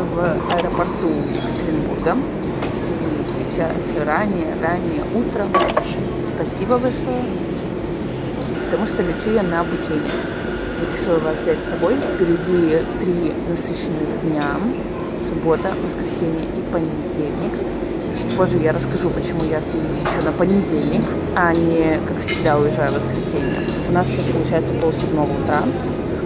В аэропорту Екатеринбурга. Сейчас раннее, раннее утро. Спасибо большое, потому что лечу я на обучение. Решила вас взять с собой. Впереди три насыщенных дня. Суббота, воскресенье и понедельник. Чуть позже я расскажу, почему я остаюсь еще на понедельник, а не, как всегда, уезжаю в воскресенье. У нас сейчас получается полседьмого утра,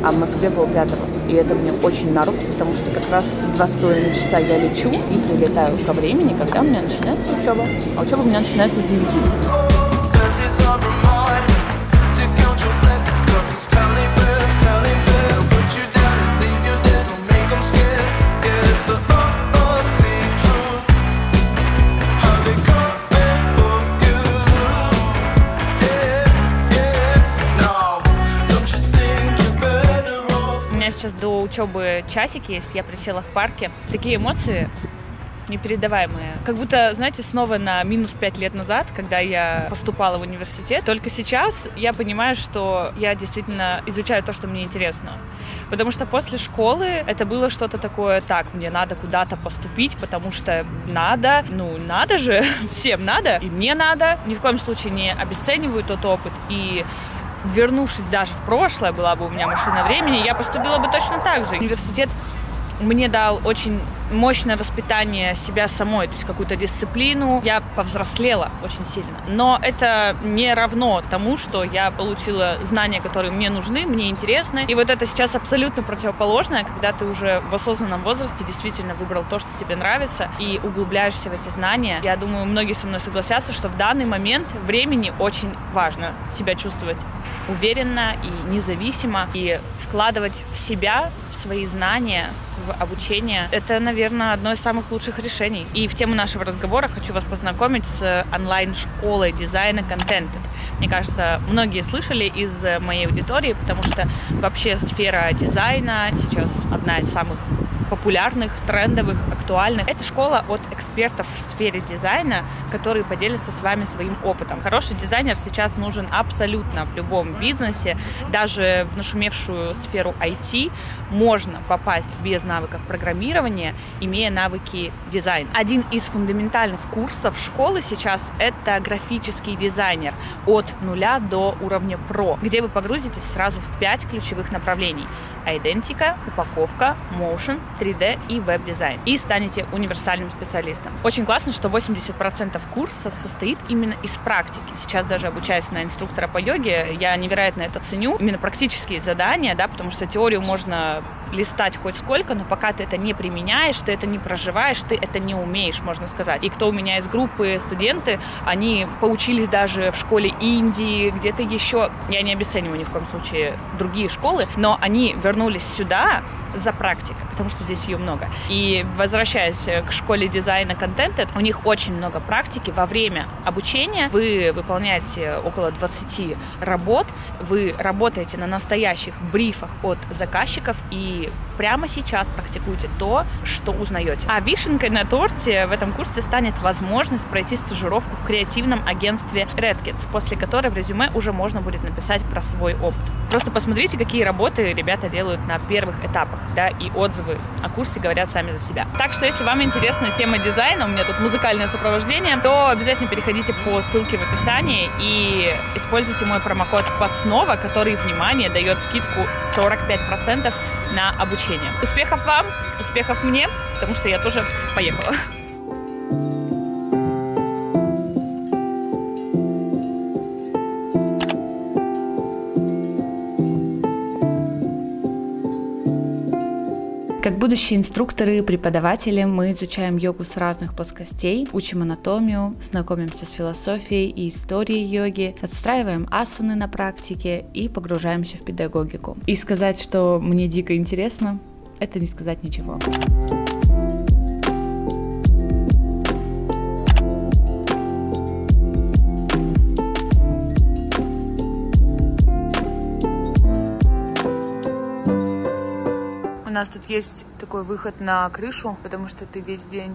а в Москве полпятого. И это мне очень на руку, потому что как раз два с половиной часа я лечу и прилетаю ко времени, когда у меня начинается учеба. А учеба у меня начинается с 9. Учебы часик есть, я присела в парке. Такие эмоции непередаваемые. Как будто, знаете, снова на минус пять лет назад, когда я поступала в университет. Только сейчас я понимаю, что я действительно изучаю то, что мне интересно. Потому что после школы это было что-то такое, так, мне надо куда-то поступить, потому что надо, ну, надо же, всем надо, и мне надо. Ни в коем случае не обесцениваю тот опыт. И вернувшись даже в прошлое, была бы у меня машина времени, я поступила бы точно так же. Университет мне дал очень мощное воспитание себя самой, то есть какую-то дисциплину. Я повзрослела очень сильно. Но это не равно тому, что я получила знания, которые мне нужны, мне интересны. И вот это сейчас абсолютно противоположное, когда ты уже в осознанном возрасте действительно выбрал то, что тебе нравится, и углубляешься в эти знания. Я думаю, многие со мной согласятся, что в данный момент времени очень важно себя чувствовать уверенно и независимо, и вкладывать в себя, в свои знания, в обучение. Это, наверное, одно из самых лучших решений. И в тему нашего разговора хочу вас познакомить с онлайн-школой дизайна контента. Мне кажется, многие слышали из моей аудитории, потому что вообще сфера дизайна сейчас одна из самых популярных, трендовых, актуальных. Это школа от экспертов в сфере дизайна, которые поделятся с вами своим опытом. Хороший дизайнер сейчас нужен абсолютно в любом бизнесе, даже в нашумевшую сферу IT можно попасть без навыков программирования, имея навыки дизайна. Один из фундаментальных курсов школы сейчас это графический дизайнер от нуля до уровня pro, где вы погрузитесь сразу в пять ключевых направлений идентика, упаковка, motion, 3D и веб-дизайн. И станете универсальным специалистом. Очень классно, что 80% курса состоит именно из практики. Сейчас даже обучаясь на инструктора по йоге, я невероятно это ценю. Именно практические задания, да, потому что теорию можно листать хоть сколько, но пока ты это не применяешь, ты это не проживаешь, ты это не умеешь, можно сказать. И кто у меня из группы студенты, они поучились даже в школе Индии, где-то еще, я не обесцениваю ни в коем случае другие школы, но они вернулись сюда за практикой, потому что здесь ее много. И возвращаясь к школе дизайна контента, у них очень много практики. Во время обучения вы выполняете около 20 работ, вы работаете на настоящих брифах от заказчиков и прямо сейчас практикуете то, что узнаете. А вишенкой на торте в этом курсе станет возможность пройти стажировку в креативном агентстве Redkits, после которой в резюме уже можно будет написать про свой опыт. Просто посмотрите, какие работы ребята делают на первых этапах, да, и отзывы о курсе говорят сами за себя. Так что, если вам интересна тема дизайна, у меня тут музыкальное сопровождение, то обязательно переходите по ссылке в описании и используйте мой промокод ПАСНОВА, который, внимание, дает скидку 45% на обучение. Успехов вам, успехов мне, потому что я тоже поехала. Будущие инструкторы преподаватели мы изучаем йогу с разных плоскостей, учим анатомию, знакомимся с философией и историей йоги, отстраиваем асаны на практике и погружаемся в педагогику. И сказать, что мне дико интересно, это не сказать ничего. нас тут есть такой выход на крышу, потому что ты весь день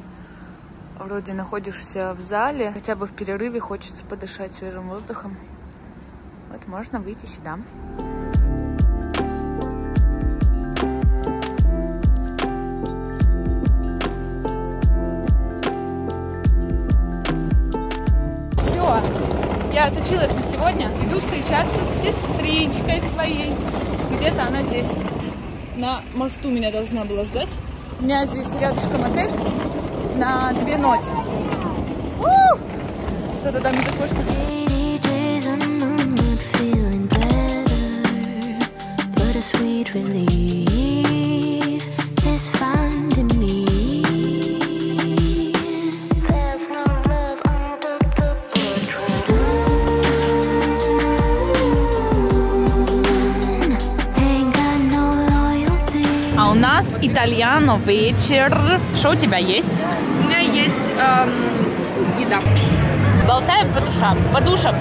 вроде находишься в зале. Хотя бы в перерыве хочется подышать свежим воздухом. Вот можно выйти сюда. Все, я отучилась на сегодня. Иду встречаться с сестричкой своей. Где-то она здесь на мосту меня должна была ждать. У меня здесь рядышком отель на две ночи. Кто-то там из окошка. sweet relief итальяно вечер. Что у тебя есть? У меня есть эм, еда. Болтаем по душам, по душам,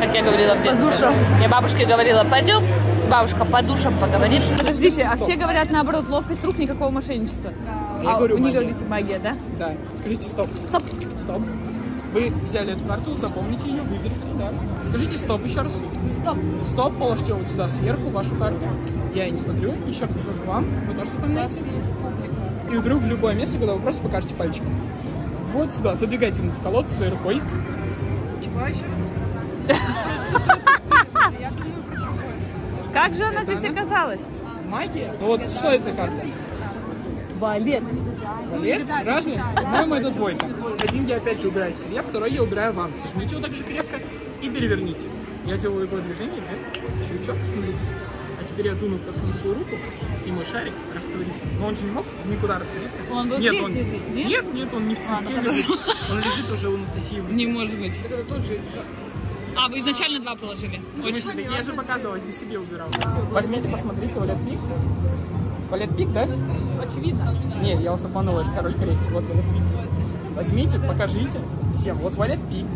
как я говорила в детстве. По душам. Я бабушке говорила, пойдем, бабушка, по душам поговорим. Подождите, а все говорят наоборот, ловкость рук, никакого мошенничества. Я а говорю вы не магия. говорите магия, да? Да. Скажите стоп. Стоп. Стоп. Вы взяли эту карту, запомните ее, выберите, да. Скажите стоп еще раз. Стоп. Стоп, положите вот сюда сверху вашу карту. Я не смотрю, еще раз покажу вам. Вы тоже запоминаете. И уберу в любое место, куда вы просто покажете пальчиком. Вот сюда, задвигайте в колоду своей рукой. Чего еще раз? Я думаю про другое. Как же она здесь оказалась? Магия. Ну вот что это за карта? Балет. Валет? Разве? По-моему, это двойка. Один я опять же убираю себе, второй я убираю вам. Сожмите его так же крепко и переверните. Я делаю его движение, да? Щелчок, смотрите. А теперь я дуну просто на свою руку, и мой шарик растворится. Но он же не мог никуда раствориться. Он вот нет, он... лежит, нет? нет? нет, он не в цветке лежит. Он лежит уже у Анастасии. Не может быть. Это тот же лежат. А, вы изначально два положили? Смысле, так я же показывал, один себе убирал. Возьмите, посмотрите, Валет Пик. Валет Пик, да? Очевидно. Нет, я вас обманул, это король крестик, вот Валет Пик. Возьмите, покажите всем, вот Валет Пик.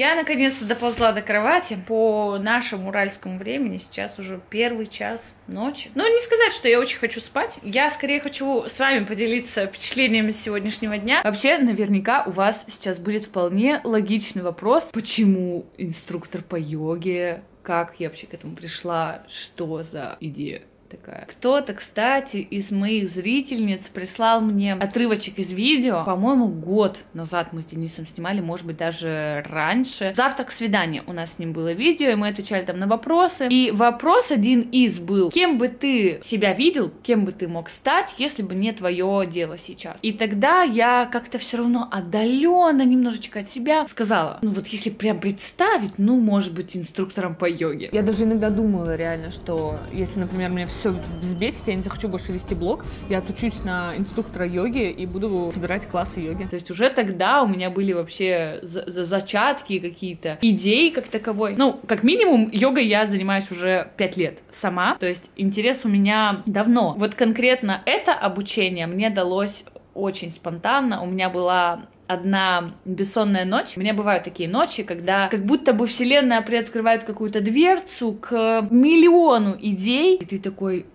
Я наконец-то доползла до кровати. По нашему уральскому времени сейчас уже первый час ночи. Ну, не сказать, что я очень хочу спать. Я скорее хочу с вами поделиться впечатлениями сегодняшнего дня. Вообще, наверняка у вас сейчас будет вполне логичный вопрос. Почему инструктор по йоге? Как я вообще к этому пришла? Что за идея? Такая. Кто-то, кстати, из моих зрительниц прислал мне отрывочек из видео. По-моему, год назад мы с Денисом снимали, может быть, даже раньше. Завтрак свидания у нас с ним было видео, и мы отвечали там на вопросы. И вопрос один из был, кем бы ты себя видел, кем бы ты мог стать, если бы не твое дело сейчас. И тогда я как-то все равно отдаленно немножечко от себя сказала, ну вот если прям представить, ну, может быть, инструктором по йоге. Я даже иногда думала реально, что если, например, мне все взбесит, я не захочу больше вести блог, я отучусь на инструктора йоги и буду собирать классы йоги. То есть уже тогда у меня были вообще за за зачатки какие-то, идеи как таковой. Ну, как минимум, йогой я занимаюсь уже пять лет сама. То есть интерес у меня давно. Вот конкретно это обучение мне далось очень спонтанно. У меня была одна бессонная ночь. У меня бывают такие ночи, когда как будто бы вселенная приоткрывает какую-то дверцу к миллиону идей, и ты такой,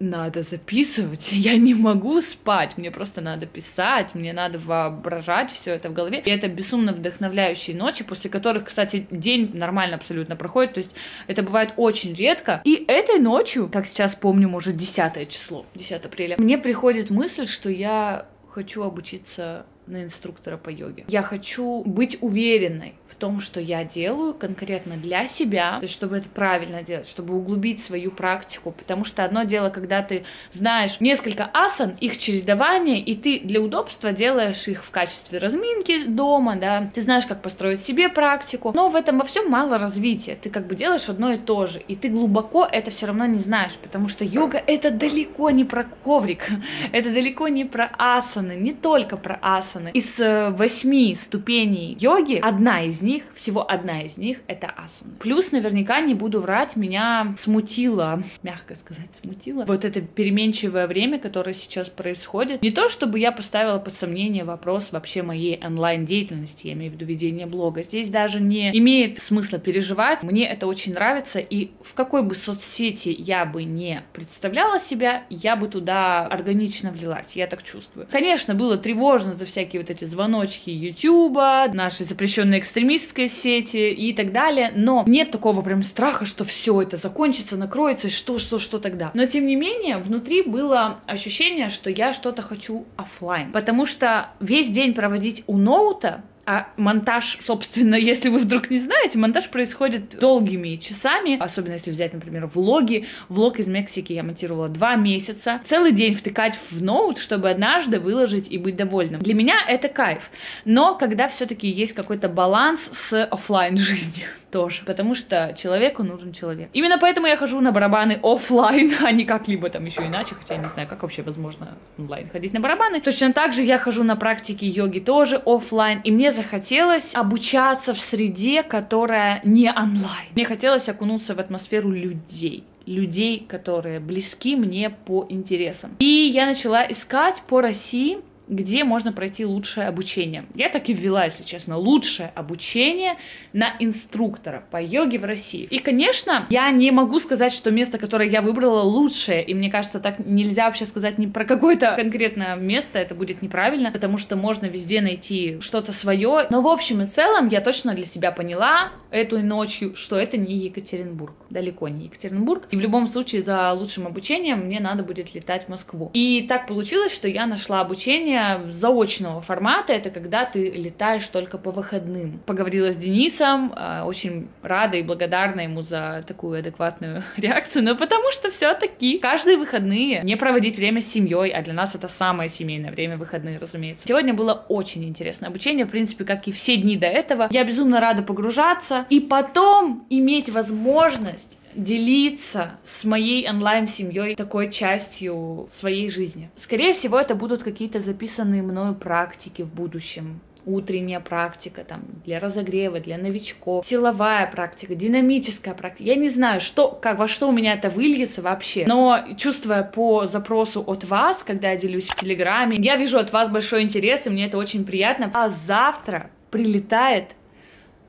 надо записывать, я не могу спать, мне просто надо писать, мне надо воображать все это в голове. И это безумно вдохновляющие ночи, после которых, кстати, день нормально абсолютно проходит, то есть это бывает очень редко. И этой ночью, как сейчас помню, может, 10 число, 10 апреля, мне приходит мысль, что я хочу обучиться на инструктора по йоге. Я хочу быть уверенной том, что я делаю конкретно для себя, то есть чтобы это правильно делать, чтобы углубить свою практику, потому что одно дело, когда ты знаешь несколько асан, их чередование, и ты для удобства делаешь их в качестве разминки дома, да, ты знаешь, как построить себе практику, но в этом во всем мало развития, ты как бы делаешь одно и то же, и ты глубоко это все равно не знаешь, потому что йога это далеко не про коврик, это далеко не про асаны, не только про асаны. Из э, восьми ступеней йоги одна из них, всего одна из них, это асана. Плюс, наверняка, не буду врать, меня смутило, мягко сказать, смутило, вот это переменчивое время, которое сейчас происходит. Не то, чтобы я поставила под сомнение вопрос вообще моей онлайн-деятельности, я имею в виду ведение блога. Здесь даже не имеет смысла переживать. Мне это очень нравится, и в какой бы соцсети я бы не представляла себя, я бы туда органично влилась, я так чувствую. Конечно, было тревожно за всякие вот эти звоночки Ютуба, наши запрещенные экстремистской сети и так далее, но нет такого прям страха, что все это закончится, накроется, что, что, что тогда. Но тем не менее, внутри было ощущение, что я что-то хочу оффлайн, потому что весь день проводить у ноута А монтаж, собственно, если вы вдруг не знаете, монтаж происходит долгими часами, особенно если взять, например, влоги. Влог из Мексики я монтировала два месяца. Целый день втыкать в ноут, чтобы однажды выложить и быть довольным. Для меня это кайф. Но когда все-таки есть какой-то баланс с офлайн жизнью тоже, потому что человеку нужен человек. Именно поэтому я хожу на барабаны офлайн, а не как-либо там еще иначе, хотя я не знаю, как вообще возможно онлайн ходить на барабаны. Точно так же я хожу на практики йоги тоже офлайн, и мне захотелось обучаться в среде, которая не онлайн. Мне хотелось окунуться в атмосферу людей людей, которые близки мне по интересам. И я начала искать по России где можно пройти лучшее обучение. Я так и ввела, если честно, лучшее обучение на инструктора по йоге в России. И, конечно, я не могу сказать, что место, которое я выбрала, лучшее. И мне кажется, так нельзя вообще сказать ни про какое-то конкретное место, это будет неправильно, потому что можно везде найти что-то свое. Но в общем и целом я точно для себя поняла этой ночью, что это не Екатеринбург. Далеко не Екатеринбург. И в любом случае за лучшим обучением мне надо будет летать в Москву. И так получилось, что я нашла обучение обучение заочного формата, это когда ты летаешь только по выходным. Поговорила с Денисом, а, очень рада и благодарна ему за такую адекватную реакцию, но потому что все-таки каждые выходные не проводить время с семьей, а для нас это самое семейное время выходные, разумеется. Сегодня было очень интересное обучение, в принципе, как и все дни до этого. Я безумно рада погружаться и потом иметь возможность делиться с моей онлайн-семьей такой частью своей жизни. Скорее всего, это будут какие-то записанные мною практики в будущем утренняя практика там для разогрева, для новичков, силовая практика, динамическая практика. Я не знаю, что, как, во что у меня это выльется вообще, но чувствуя по запросу от вас, когда я делюсь в Телеграме, я вижу от вас большой интерес, и мне это очень приятно. А завтра прилетает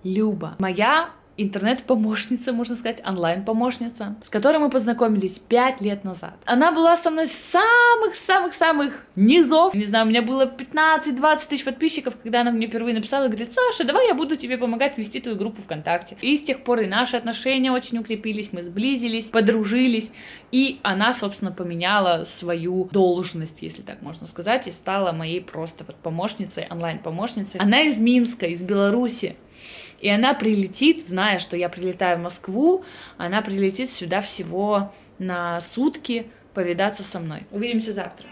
Люба, моя интернет-помощница, можно сказать, онлайн-помощница, с которой мы познакомились пять лет назад. Она была со мной с самых-самых-самых низов. Не знаю, у меня было 15-20 тысяч подписчиков, когда она мне впервые написала, говорит, Саша, давай я буду тебе помогать вести твою группу ВКонтакте. И с тех пор и наши отношения очень укрепились, мы сблизились, подружились, и она, собственно, поменяла свою должность, если так можно сказать, и стала моей просто вот помощницей, онлайн-помощницей. Она из Минска, из Беларуси. И она прилетит, зная, что я прилетаю в Москву, она прилетит сюда всего на сутки повидаться со мной. Увидимся завтра.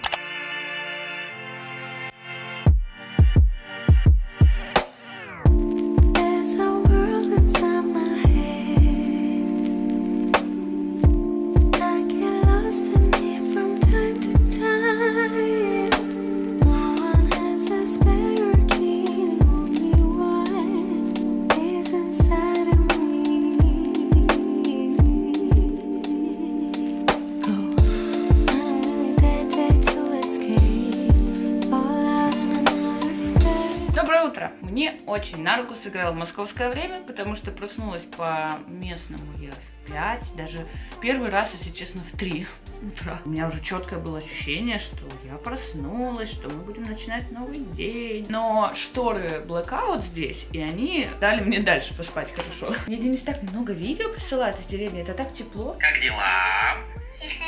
Сыграло московское время, потому что проснулась по местному я в 5, даже первый раз, если честно, в 3 утра. У меня уже четкое было ощущение, что я проснулась, что мы будем начинать новый день. Но шторы blackout здесь, и они дали мне дальше поспать хорошо. Мне Денис так много видео присылает из деревни, это так тепло. Как дела? Тихо.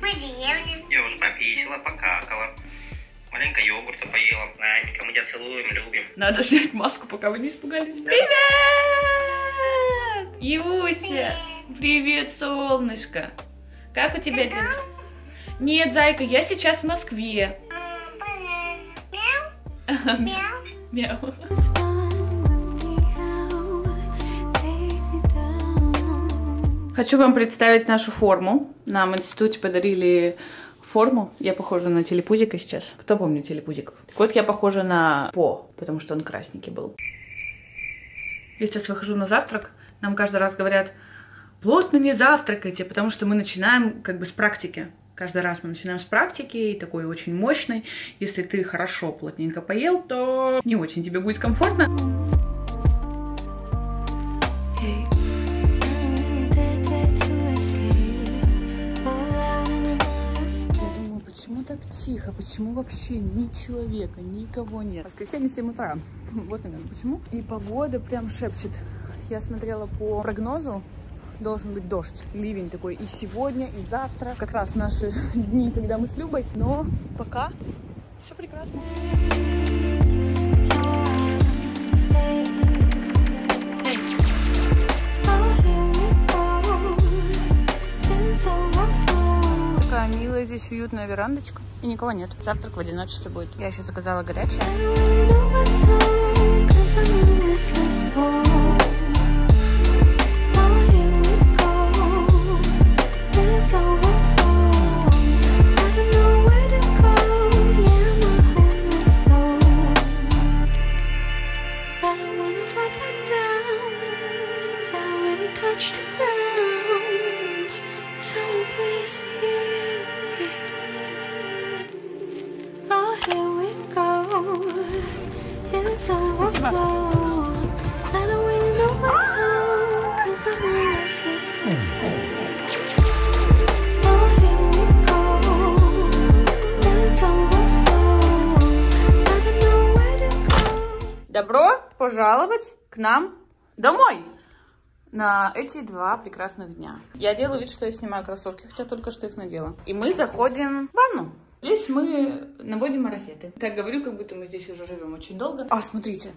Мы деревня. Я уже пописала, покакала. Маленько йогурта поела. Наденька, мы тебя целуем, любим. Надо снять маску, пока вы не испугались. Привет! Юся! Привет, солнышко! Как у тебя дела? Нет, зайка, я сейчас в Москве. Мяу. Хочу вам представить нашу форму. Нам в институте подарили форму. Я похожа на телепузика сейчас. Кто помнит телепузиков? Так вот, я похожа на По, потому что он красненький был. Я сейчас выхожу на завтрак. Нам каждый раз говорят, плотно не завтракайте, потому что мы начинаем как бы с практики. Каждый раз мы начинаем с практики, и такой очень мощный. Если ты хорошо, плотненько поел, то не очень тебе будет комфортно. Тихо? Почему вообще ни человека, никого нет? Воскресенье 7 утра. Вот, наверное, почему. И погода прям шепчет. Я смотрела по прогнозу, должен быть дождь, ливень такой и сегодня, и завтра. Как раз наши дни, когда мы с Любой. Но пока все прекрасно. Здесь уютная верандочка, и никого нет. Завтрак в одиночестве будет. Я еще заказала горячее. I don't really нам домой на эти два прекрасных дня. Я делаю вид, что я снимаю кроссовки, хотя только что их надела. И мы заходим в ванну. Здесь мы наводим марафеты. Так говорю, как будто мы здесь уже живем очень долго. А, смотрите,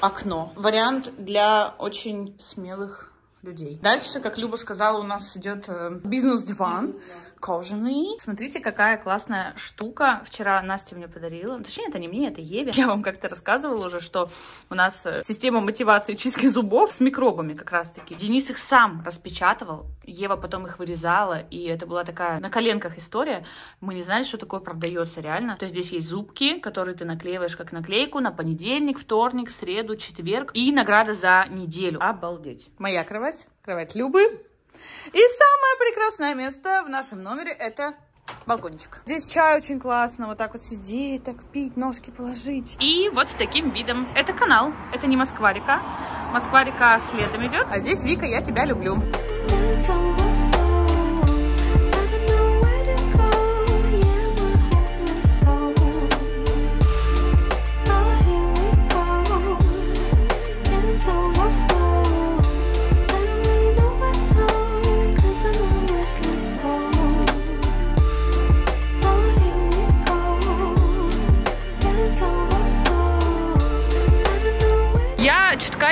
окно. Вариант для очень смелых людей. Дальше, как Люба сказала, у нас идет э, бизнес-диван. Кожаный. Смотрите, какая классная штука. Вчера Настя мне подарила. Точнее, это не мне, это Еве. Я вам как-то рассказывала уже, что у нас э, система мотивации чистки зубов с микробами как раз-таки. Денис их сам распечатывал. Ева потом их вырезала. И это была такая на коленках история. Мы не знали, что такое продается реально. То есть здесь есть зубки, которые ты наклеиваешь как наклейку на понедельник, вторник, среду, четверг. И награда за неделю. Обалдеть. Моя кровать, кровать Любы. И самое прекрасное место в нашем номере это балкончик. Здесь чай очень классно, вот так вот сидеть, так пить, ножки положить. И вот с таким видом. Это канал, это не Москва-река. Москва-река следом идет. А здесь Вика, я тебя люблю.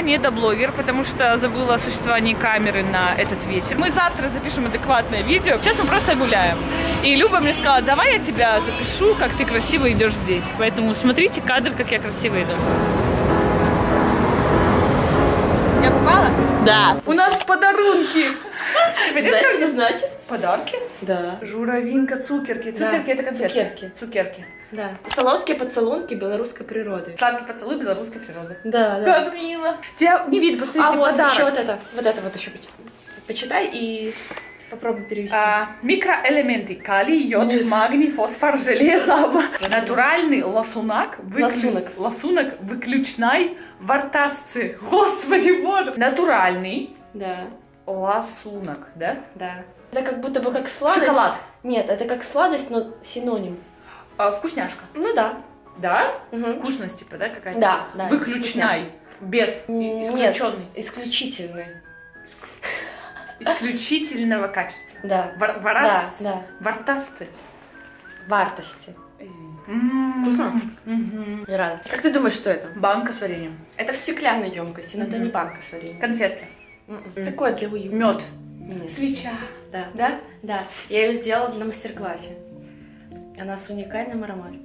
Я не блогер, потому что забыла о существовании камеры на этот вечер. Мы завтра запишем адекватное видео. Сейчас мы просто гуляем. И Люба мне сказала, давай я тебя запишу, как ты красиво идешь здесь. Поэтому смотрите кадр, как я красиво иду. Я попала? Да. У нас подарунки. Как что это значит? Подарки? Да. Журавинка, цукерки. Да, Цукерки это конфеты. цукерки. Цукерки. Да. Солодкие поцелунки белорусской природы. Сладкий поцелуй белорусской природы. Да, да. Как мило. Тебя не видно, посмотри, А вот подарок. еще вот это, вот это вот еще поч- почитай и попробуй перевести. А, микроэлементы калий, йод, магний, фосфор, железо, натуральный ласунок, выклю- Ласунок. ласунок выключной вартасцы. Господи боже! Натуральный Да, ласунок, да? да. Это как будто бы как сладость. Шоколад. Нет, это как сладость, но синоним. А, вкусняшка. Ну да. Да? Мгм. Вкусность, типа, да, какая-то? Да, да, Выключной. Без. Исключенный. Нет, исключительный. Исключительного качества. Да. Вар- Да, варасцы. да. Вартасцы. Вартости. Вкусно? Я рада. Как ты думаешь, что это? Банка с вареньем. Это в стеклянной емкости, но это Мгм. не банка с вареньем. Конфетки. М-м. Такое для уюта. Мед. Свеча. Да. Да? Да. Я ее сделала на мастер-классе. Она с уникальным ароматом.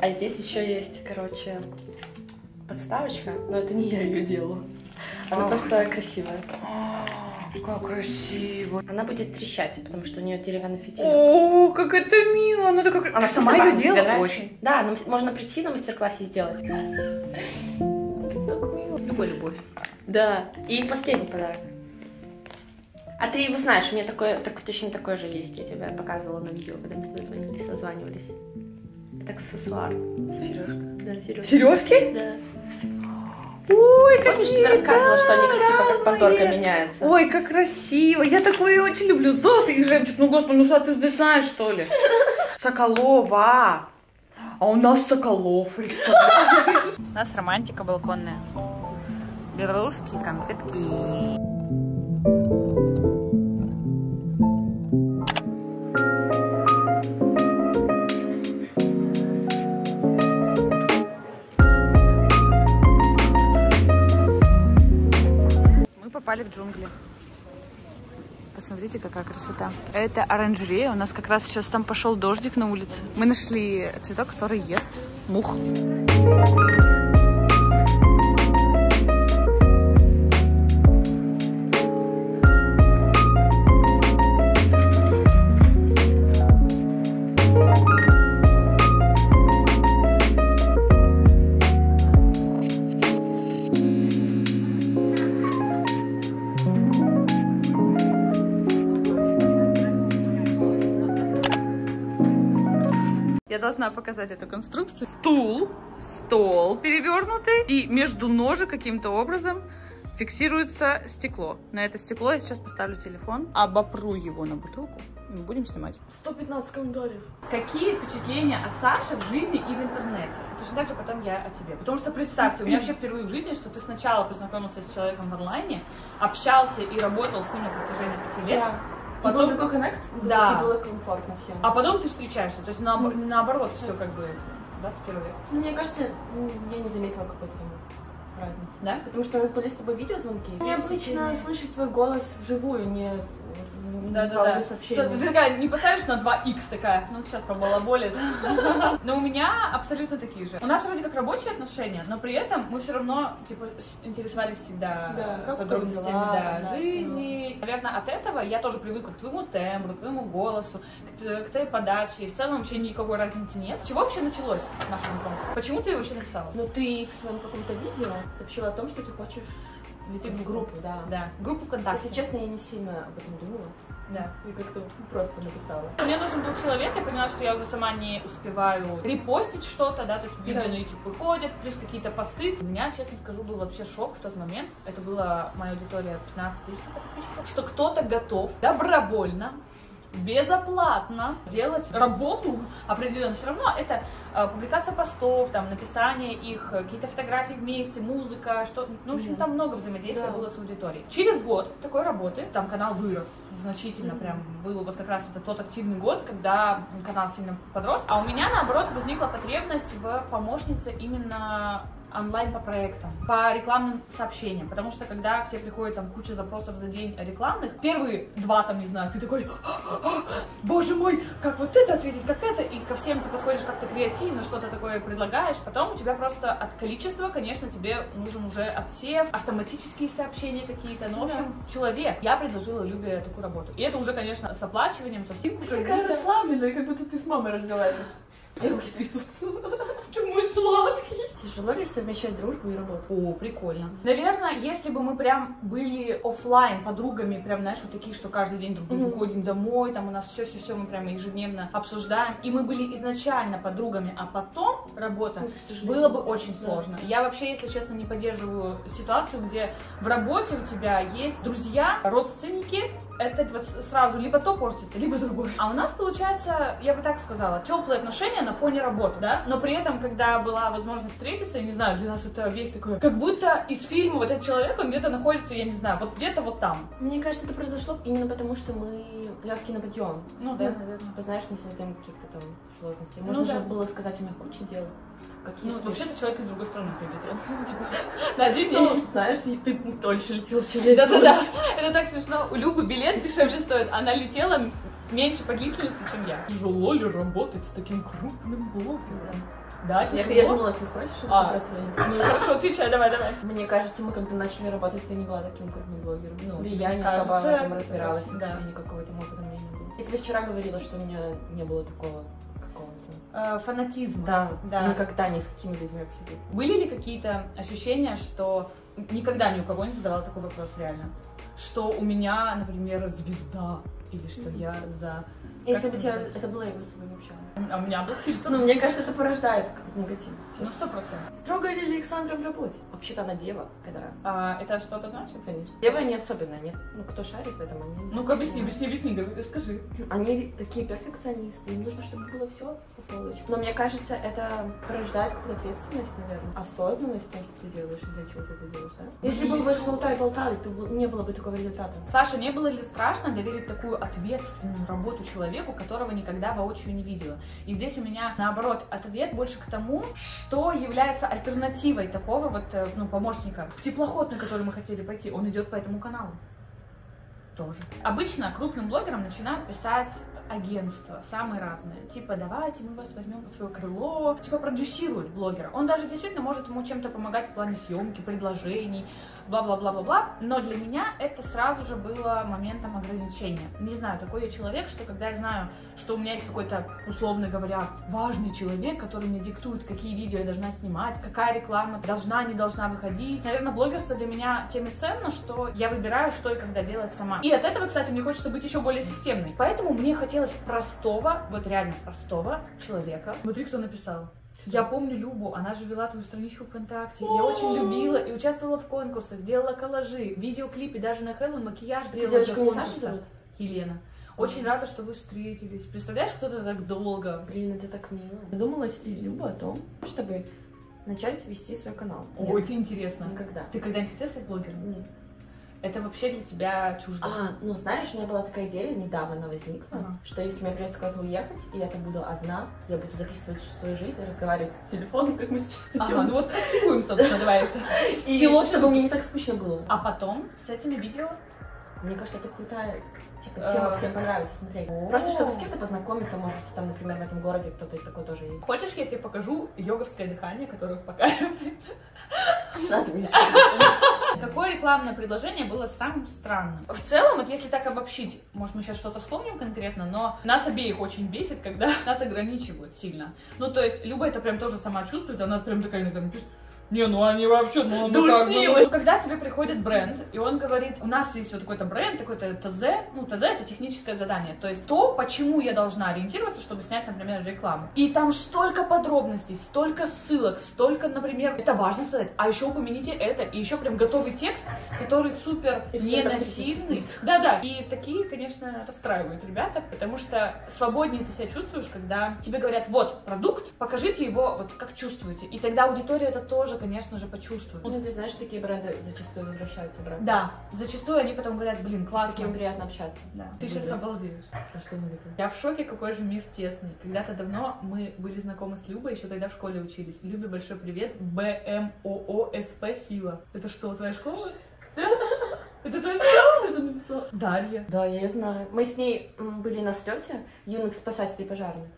А здесь еще есть, короче, подставочка, но это не я ее делала. Она Ах. просто красивая. Как красиво. Она будет трещать, потому что у нее деревянный фитиль. О, как это мило. Она такая... Она сама ее делала? Очень. Да, но можно прийти на мастер-классе и сделать. Любая любовь. Да. И последний подарок. А ты его знаешь, у меня такое, так, точно такое же есть. Я тебе показывала на видео, когда мы с тобой звонили, созванивались. Это аксессуар. Сережка. Да, сережка. Сережки? Да. Ой, Помнишь, тебе рассказывала, что они как типа как подборка меняются? Ой, как красиво. Я такое очень люблю. Золото и жемчуг. Ну, господи, ну что ты не знаешь, что ли? Соколова. А у нас Соколов? У нас романтика балконная. Белорусские конфетки. Мы попали в джунгли. посмотрите, какая красота. Это оранжерея. У нас как раз сейчас там пошел дождик на улице. Мы нашли цветок, который ест мух. Я должна показать эту конструкцию. Стул, стол перевернутый, и между ножи каким-то образом фиксируется стекло. На это стекло я сейчас поставлю телефон, обопру его на бутылку, и мы будем снимать. 115 комментариев. Какие впечатления о Саше в жизни и в интернете? Это же так же потом я о тебе. Потому что представьте, у меня вообще впервые в жизни, что ты сначала познакомился с человеком в онлайне, общался и работал с ним на протяжении пяти лет, Потом Потом- такой коннект, Да. и было комфортно всем. а потом ты встречаешься. То есть наоб- наоборот все как бы, да, впервые. Ну, мне кажется, я не заметила какой-то там разницы. Да? Потому что у нас были с тобой видеозвонки. Необычно слышать твой голос вживую, не м, в аудиосообщении. Что, ты такая не поставишь на 2х такая, ну сейчас побалаболит. Но у меня абсолютно такие же. У нас вроде как рабочие отношения, но при этом мы все равно типа интересовались всегда Да, подробностями да, да, жизни. Наверное, от этого я тоже привыкла к твоему тембру, к твоему голосу, к, к твоей подаче. И в целом вообще никакой разницы нет. С чего вообще началось наше знакомство? Почему ты вообще написала? Но ты в своем каком-то видео сообщила о том, что ты хочешь войти в группу, да. Да, группу ВКонтакте. Если честно, я не сильно об этом думала. Да. И как-то просто написала. Мне нужен был человек, я поняла, что я уже сама не успеваю репостить что-то, да, то есть видео Да. на YouTube выходят, плюс какие-то посты. У меня, честно скажу, был вообще шок в тот момент. Это была моя аудитория 15 тысяч подписчиков. Что кто-то готов добровольно безоплатно делать работу определенно. Все равно это э, публикация постов, там, написание их, какие-то фотографии вместе, музыка, что, ну, в общем, там много взаимодействия Да. было с аудиторией. Через год такой работы, там канал вырос значительно, Мгм. прям был вот как раз это тот активный год, когда канал сильно подрос. А у меня, наоборот, возникла потребность в помощнице именно онлайн по проектам, по рекламным сообщениям, потому что когда к тебе приходит там куча запросов за день рекламных, первые два там, не знаю, ты такой, боже мой, как вот это ответить, как это, и ко всем ты подходишь как-то креативно, что-то такое предлагаешь, потом у тебя просто от количества, конечно, тебе нужен уже отсев, автоматические сообщения какие-то, ну, в общем, человек. Я предложила Любе такую работу. И это уже, конечно, с оплачиванием, со всем. расслабленная, как будто ты с мамой разговариваешь. Руки трясутся. Тяжело ли совмещать дружбу и работу? О, прикольно. Наверное, если бы мы прям были оффлайн подругами, прям, знаешь, вот такие, что каждый день друг другу Мгм. ходим домой, там у нас все-все-все мы прям ежедневно обсуждаем, и мы были изначально подругами, а потом работа, было бы очень Да. сложно. Я вообще, если честно, не поддерживаю ситуацию, где в работе у тебя есть друзья, родственники, это вот сразу либо то портится, либо другое. А у нас, получается, я бы так сказала, теплые отношения на фоне работы, да? Но при этом, когда была возможность встретиться, я не знаю, для нас это объект такой, как будто из фильма вот этот человек, он где-то находится, я не знаю, вот где-то вот там. Мне кажется, это произошло именно потому, что мы легкие на подъем. Ну да, наверное. Типа, знаешь, не создаем каких-то там сложностей. Ну Можно да. же было сказать, у меня куча дел. Какие Ну, вообще-то человек из другой страны прилетел. Типа, На один день. Ну, знаешь, и ты дольше летел, чем я. Да-да-да, это так смешно. У Любы билет дешевле стоит. Она летела меньше по длительности, чем я. Тяжело ли работать с таким крупным блогером? Да, Я, тяжело. я думала, ты спросишь этот А. или нет. Ну, хорошо, отвечай, давай, давай. Мне кажется, мы когда начали работать, ты не была таким крупным блогером. Ну, Да, я не кажется, особо в этом это разбиралась, да. никакого там опыта у меня не было. Я тебе вчера говорила, что у меня не было такого. Э, Фанатизм. Да, Да. никогда ни с какими людьми абсолютно. Были ли какие-то ощущения, что никогда ни у кого не задавала такой вопрос реально? Что у меня, например, звезда, или что я за... Если бы тебя это было, я бы с собой не общалась. А у меня был фильтр. Ну, мне кажется, это порождает какой-то негатив. Ну, сто процентов. Строгая ли Александра в работе? Вообще-то она дева, это раз. А, это что-то значит? Конечно. Дева не особенная, нет. Ну, кто шарит в этом, они... Ну-ка, объясни, объясни, объясни, говори, скажи. Они такие перфекционисты, им нужно, чтобы было все по полочкам. Но мне кажется, это порождает какую-то ответственность, наверное. Осознанность в том, что ты делаешь для чего ты это делаешь, да? Если бы вы болтали болтали, то не было бы такого результата. Саша, не было ли страшно доверить такую ответственную работу человеку, которого никогда воочию не видела? И здесь у меня, наоборот, ответ больше к тому, что является альтернативой такого вот, э, ну, помощника. Теплоход, на который мы хотели пойти, он идет по этому каналу. тоже. Обычно крупным блогерам начинают писать агентства, самые разные. Типа, давайте мы вас возьмем под свое крыло. Типа, продюсируют блогера. Он даже действительно может ему чем-то помогать в плане съемки, предложений, бла-бла-бла-бла-бла. Но для меня это сразу же было моментом ограничения. Не знаю, такой я человек, что когда я знаю, что у меня есть какой-то, условно говоря, важный человек, который мне диктует, какие видео я должна снимать, какая реклама должна, не должна выходить. Наверное, блогерство для меня тем и ценно, что я выбираю, что и когда делать сама. И от этого, кстати, мне хочется быть еще более системной. Поэтому мне хотелось простого, вот реально простого человека. Смотри, кто написал. Я помню Любу, она же вела твою страничку ВКонтакте. Я очень любила и участвовала в конкурсах, делала коллажи, видеоклипы, даже на Хэллоуин макияж делала. девочку для не знаешь, зовут? Елена. Очень рада, что вы встретились. Представляешь, кто-то так долго. Блин, это так мило. Задумалась ли Люба о том, чтобы начать вести свой канал? Ой, Нет. это интересно. Никогда. Ты когда-нибудь хотела стать блогером? Нет. Это вообще для тебя чуждо? А, ну знаешь, у меня была такая идея, недавно она возникла, Ага. что если мне придется куда-то уехать, и я там буду одна, я буду записывать свою жизнь и разговаривать с телефоном, как мы сейчас Ага, идем. ну вот практикуем, собственно, давай это. И лучше, чтобы мне не так скучно было. А потом с этими видео Мне кажется, это крутая типа, Э, тема, всем понравится смотреть. Просто чтобы с кем-то познакомиться, может быть, там, например, в этом городе кто-то такой тоже есть. Хочешь, я тебе покажу йоговское дыхание, которое успокаивает? Надо мне Какое рекламное предложение было самым странным? В целом, вот если так обобщить, может, мы сейчас что-то вспомним конкретно, но нас обеих очень бесит, когда нас ограничивают сильно. Ну, то есть, Люба это прям тоже сама чувствует, она прям такая иногда напишет, не, ну они вообще, ну, ну как бы, ну». Ну, когда тебе приходит бренд, и он говорит, у нас есть вот такой-то бренд, такой-то ТЗ, ну, ТЗ это техническое задание, то есть то, почему я должна ориентироваться, чтобы снять, например, рекламу. И там столько подробностей, столько ссылок, столько, например, это важно сказать, а еще упомяните это, и еще прям готовый текст, который супер И всё не это нативный. Да-да, и такие, конечно, расстраивают ребята, потому что свободнее ты себя чувствуешь, когда тебе говорят, вот, продукт, покажите его, вот, как чувствуете. И тогда аудитория это тоже, конечно же, почувствует. Ну, ты знаешь, такие бренды зачастую возвращаются обратно. Да, зачастую они потом говорят, блин, С классно. таким приятно общаться. Да. Ты сейчас Блин. обалдеешь. А что мы такое? Я в шоке, какой же мир тесный. Когда-то давно мы были знакомы с Любой, еще когда в школе учились. Любе большой привет. БМООСП Сила. Это что, твоя школа? Это твоя школа? Кто это написал? Дарья. Да, я ее знаю. Мы с ней были на слете юных спасателей пожарных.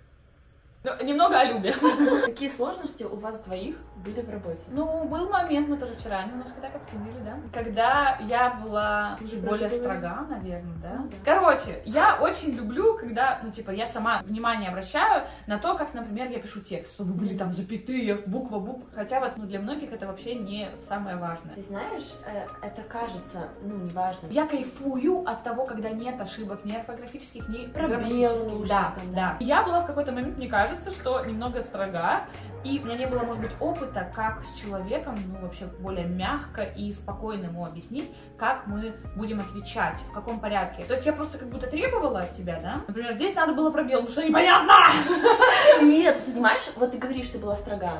Ну, немного о Любе. Какие сложности у вас двоих были в работе? Ну, был момент, мы тоже вчера немножко так обсудили, да? Когда я была уже более строга, наверное, да? Ну да. Короче, я очень люблю, когда, ну, типа, я сама внимание обращаю на то, как, например, я пишу текст, чтобы были там запятые, буква, буква. Хотя вот, ну, для многих это вообще не самое важное. Ты знаешь, э, это кажется, ну, неважно. Я кайфую от того, когда нет ошибок, ни орфографических, ни Пробелы грамматических. Да, там, да. да. Я была в какой-то момент, мне кажется, что немного строга, и у меня не было, может быть, опыта, как с человеком, ну, вообще более мягко и спокойно ему объяснить, как мы будем отвечать, в каком порядке. То есть я просто как будто требовала от тебя, да? Например, здесь надо было пробел, ну что непонятно! Нет, понимаешь, вот ты говоришь, ты была строга.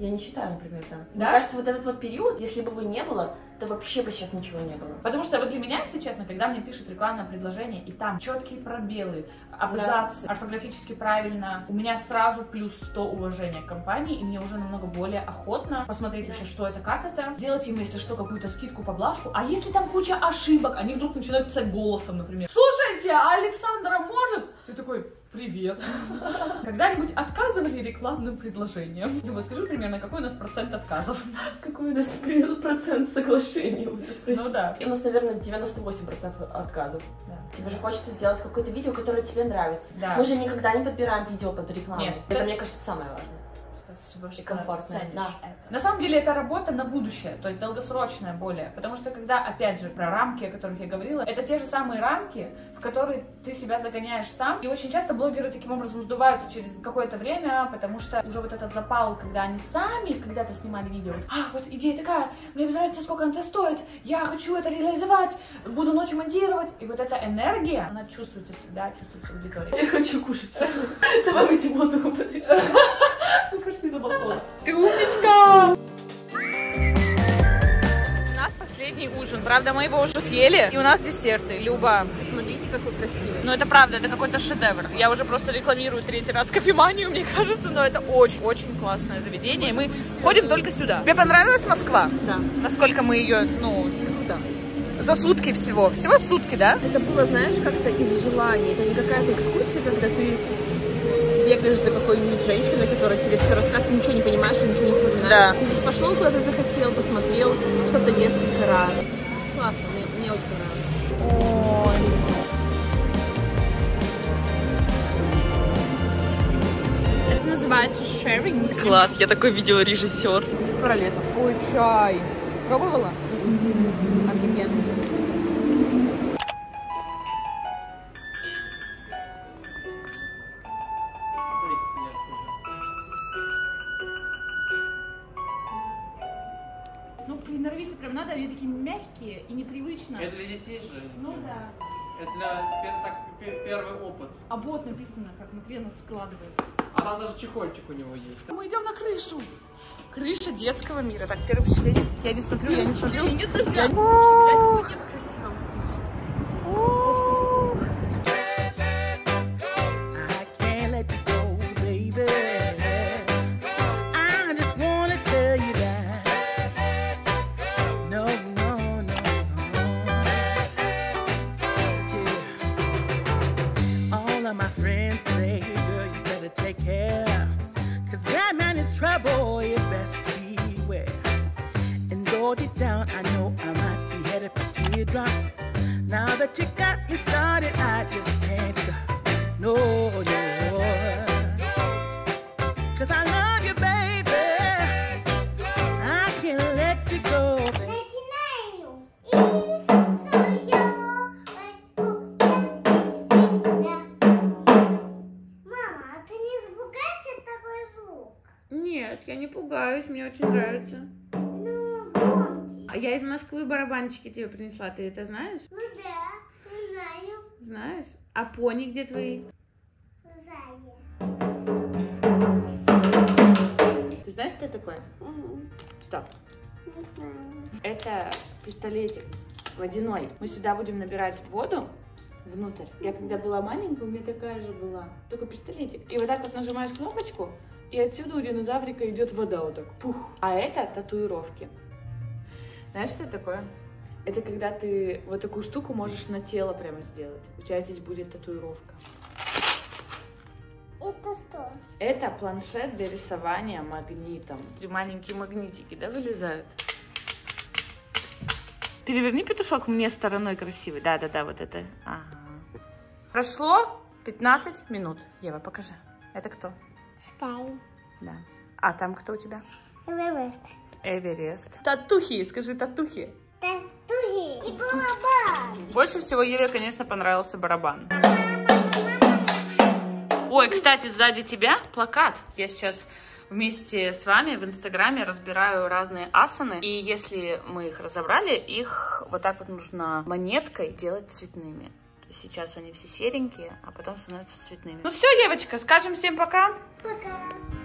Я не считаю, например, так. Мне Да? кажется, вот этот вот период, если бы его не было, то вообще бы сейчас ничего не было. Потому что вот для меня, если честно, когда мне пишут рекламное предложение, и там четкие пробелы, абзацы, орфографически правильно, у меня сразу плюс 100 уважения к компании, и мне уже намного более охотно посмотреть вообще, что это, как это. Сделать им, если что, какую-то скидку, поблажку. А если там куча ошибок, они вдруг начинают писать голосом, например. Слушайте, а Александра может? Ты такой, привет. Когда-нибудь отказывали рекламным предложением? Люба, скажи примерно, какой у нас процент отказов? Какой у нас процент соглашения, лучше Ну да. У нас, наверное, 98% отказов. Да. Тебе же хочется сделать какое-то видео, которое тебе нравится. Да. Мы же никогда не подбираем видео под рекламу. Нет. Это, Да. мне кажется, самое важное. Спасибо, И комфортно, ценишь да. это. На самом деле это работа на будущее, то есть долгосрочная более. Потому что когда, опять же, про рамки, о которых я говорила, это те же самые рамки, в которые ты себя загоняешь сам. И очень часто блогеры таким образом сдуваются через какое-то время, потому что уже вот этот запал, когда они сами когда-то снимали видео, вот, а, вот идея такая, мне разницы, сколько это стоит, я хочу это реализовать, буду ночью монтировать. И вот эта энергия, она чувствуется всегда, чувствуется в аудитории. Я хочу кушать. Давай мы этим воздухом подышим. Мы пошли на балкон. Ты умничка! У нас последний ужин. Правда, мы его уже съели. И у нас десерты. Люба. Смотрите, какой красивый. Ну, это правда, это какой-то шедевр. Я уже просто рекламирую третий раз кофеманию, мне кажется, но это очень-очень классное заведение. И мы ходим только сюда. Тебе понравилась Москва? Да. Насколько мы ее, ну, Да. За сутки всего. Всего сутки, да? Это было, знаешь, как-то из желания. Это не какая-то экскурсия, когда ты бегаешь за какой-нибудь женщиной, которая тебе все рассказывает, ты ничего не понимаешь, ничего не вспоминаешь. Да. Ты здесь пошел куда-то захотел, посмотрел что-то несколько раз. Классно, мне, мне очень понравилось. Это называется sharing. Класс, я такой видеорежиссер. Про лето. Ой, чай. Пробовала? Офигенно. Непривычно. Это для детей же. Ну да. Это для пер- так, пер- первый опыт. А вот написано, как она складывается. А там даже чехольчик у него есть. Мы идем на крышу. Крыша детского мира. Так, первое впечатление. Я не смотрю, я не смотрю. Нет дождя. Я не Глянь, как красиво. You best beware. And though deep down, I know I might be headed for teardrops. Now that you got me started, I just can't stop. No, no. Cause I love Москвы барабанчики тебе принесла, ты это знаешь? Ну да, знаю. Знаешь? А пони где твои? Зая. Ты знаешь, что это такое? Стоп. Это пистолетик водяной. Мы сюда будем набирать воду внутрь. Я когда была маленькая, у меня такая же была. Только пистолетик. И вот так вот нажимаешь кнопочку, и отсюда у динозаврика идет вода вот так. Пух. А это татуировки. Знаешь, что это такое? Это когда ты вот такую штуку можешь на тело прямо сделать. У тебя здесь будет татуировка. Это что? Это планшет для рисования магнитом. Эти маленькие магнитики, да, вылезают? Переверни петушок мне стороной красивый. Да-да-да, вот это. Ага. Прошло 15 минут. Ева, покажи. Это кто? Скай. Да. А там кто у тебя? Эверест. Эверест. Татухи, скажи татухи. Татухи. И барабан. Больше всего Еве, конечно, понравился барабан. Ой, кстати, сзади тебя плакат. Я сейчас вместе с вами в Инстаграме разбираю разные асаны. И если мы их разобрали, их вот так вот нужно монеткой делать цветными. Сейчас они все серенькие, а потом становятся цветными. Ну все, девочка, скажем всем пока. Пока.